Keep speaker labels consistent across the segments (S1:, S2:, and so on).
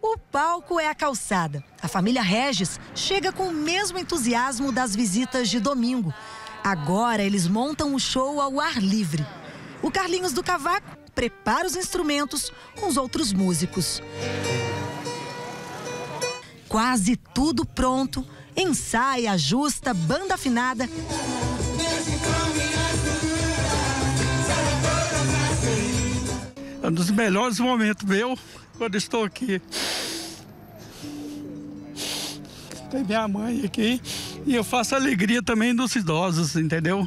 S1: O palco é a calçada. A família Regis chega com o mesmo entusiasmo das visitas de domingo. Agora eles montam o show ao ar livre. O Carlinhos do Cavaco prepara os instrumentos com os outros músicos. Quase tudo pronto. Ensaia, ajusta, banda afinada.
S2: Um dos melhores momentos meu quando estou aqui. Tem minha mãe aqui e eu faço alegria também dos idosos, entendeu?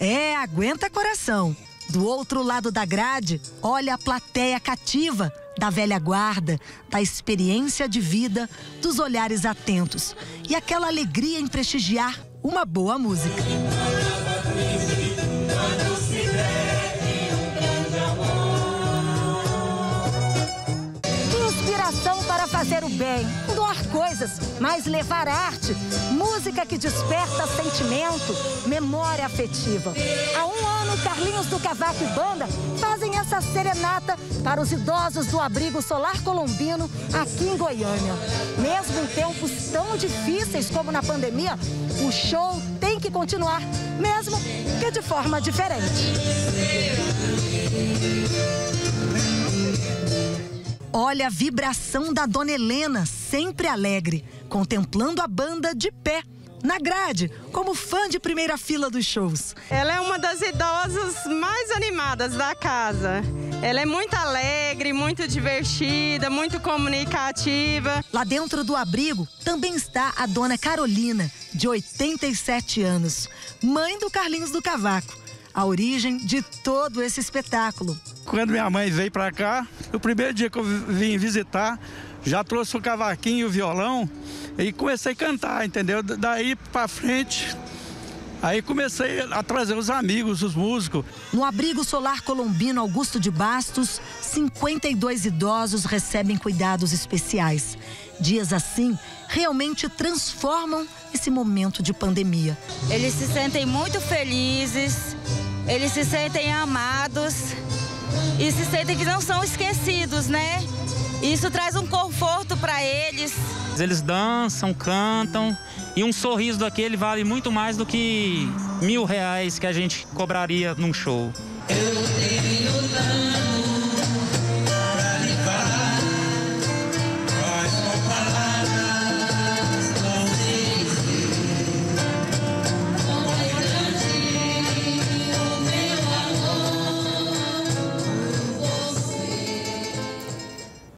S1: É, aguenta coração. Do outro lado da grade, olha a plateia cativa da velha guarda, da experiência de vida, dos olhares atentos e aquela alegria em prestigiar uma boa música.
S3: Fazer o bem, doar coisas, mas levar arte, música que desperta sentimento, memória afetiva. Há um ano, Carlinhos do Cavaco e Banda fazem essa serenata para os idosos do abrigo solar colombino aqui em Goiânia. Mesmo em tempos tão difíceis como na pandemia, o show tem que continuar, mesmo que de forma diferente.
S1: Olha a vibração da dona Helena, sempre alegre, contemplando a banda de pé, na grade, como fã de primeira fila dos shows.
S4: Ela é uma das idosas mais animadas da casa. Ela é muito alegre, muito divertida, muito comunicativa.
S1: Lá dentro do abrigo também está a dona Carolina, de 87 anos, mãe do Carlinhos do Cavaco a origem de todo esse espetáculo.
S2: Quando minha mãe veio para cá, o primeiro dia que eu vim visitar, já trouxe o cavaquinho e o violão e comecei a cantar, entendeu? Daí para frente, Aí comecei a trazer os amigos, os músicos.
S1: No abrigo solar colombino Augusto de Bastos, 52 idosos recebem cuidados especiais. Dias assim realmente transformam esse momento de pandemia.
S5: Eles se sentem muito felizes, eles se sentem amados e se sentem que não são esquecidos, né? Isso traz um conforto para eles.
S6: Eles dançam, cantam e um sorriso daquele vale muito mais do que mil reais que a gente cobraria num show. Eu tenho